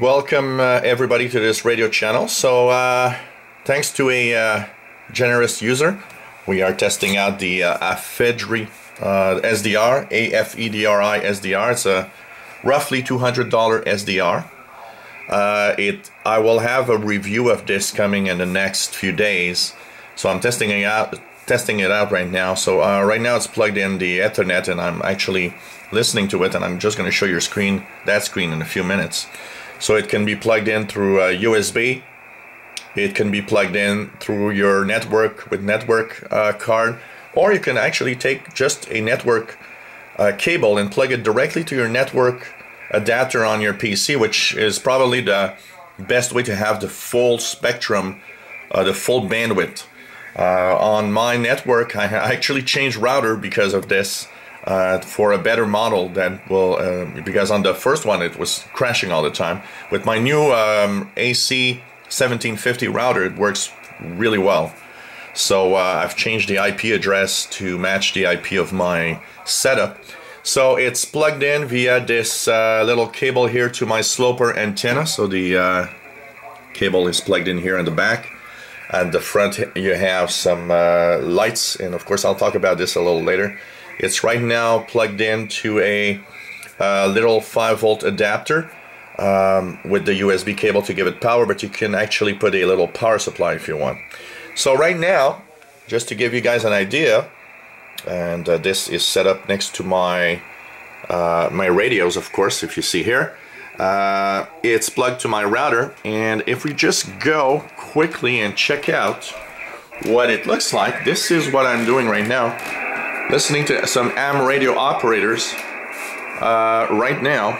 Welcome uh, everybody to this radio channel. So uh, thanks to a uh, generous user, we are testing out the uh, Afedri uh, SDR, A-F-E-D-R-I SDR. It's a roughly $200 SDR. Uh, it I will have a review of this coming in the next few days. So I'm testing it out testing it out right now. So uh, right now it's plugged in the Ethernet and I'm actually listening to it and I'm just going to show your screen that screen in a few minutes. So it can be plugged in through a USB. It can be plugged in through your network with network uh, card, or you can actually take just a network uh, cable and plug it directly to your network adapter on your PC, which is probably the best way to have the full spectrum, uh, the full bandwidth. Uh, on my network, I actually changed router because of this uh, for a better model that will uh, because on the first one it was crashing all the time. With my new um, AC 1750 router it works really well. So uh, I've changed the IP address to match the IP of my setup. So it's plugged in via this uh, little cable here to my sloper antenna. So the uh, cable is plugged in here in the back. And the front you have some uh, lights. And of course I'll talk about this a little later it's right now plugged into a uh, little 5 volt adapter um, with the USB cable to give it power, but you can actually put a little power supply if you want. So right now, just to give you guys an idea, and uh, this is set up next to my uh, my radios, of course, if you see here. Uh, it's plugged to my router, and if we just go quickly and check out what it looks like, this is what I'm doing right now listening to some AM radio operators uh, right now.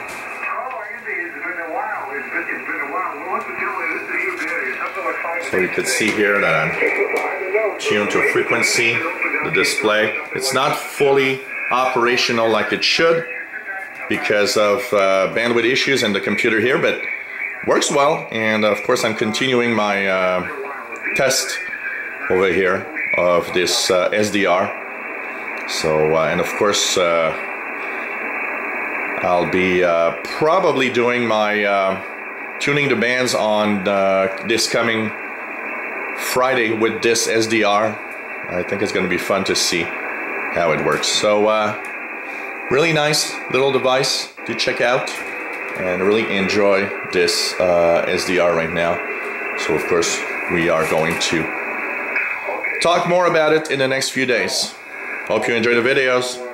So you can see here that I'm tuned to a frequency, the display. It's not fully operational like it should because of uh, bandwidth issues in the computer here, but works well. And of course, I'm continuing my uh, test over here of this uh, SDR. So, uh, and of course, uh, I'll be uh, probably doing my uh, tuning the bands on uh, this coming Friday with this SDR. I think it's going to be fun to see how it works. So, really nice little device to check out and really enjoy this SDR right now. So, of course, we are going to talk more about it in the next few days. Hope you enjoy the videos.